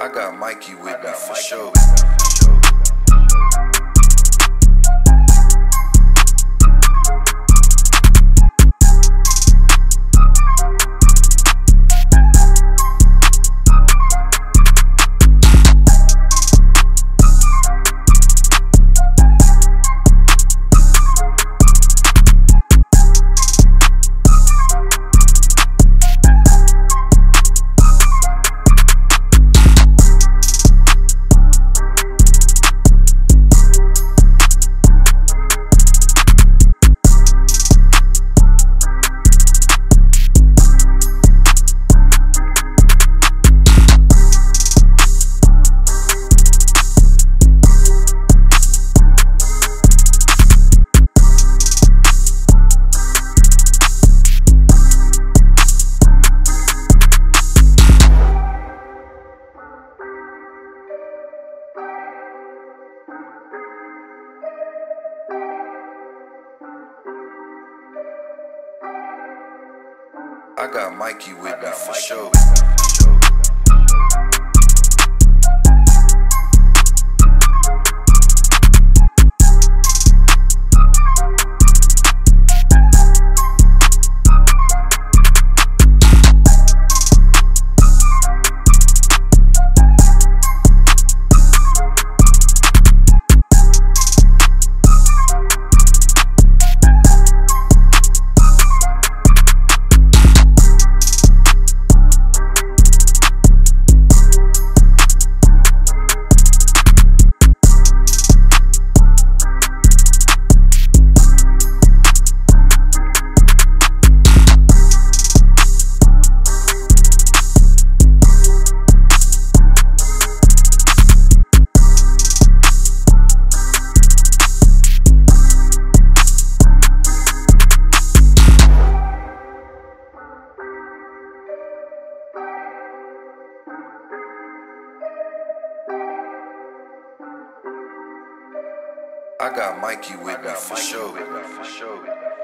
I got Mikey with me for sure. I got Mikey with me for sure. I got Mikey with me for sure.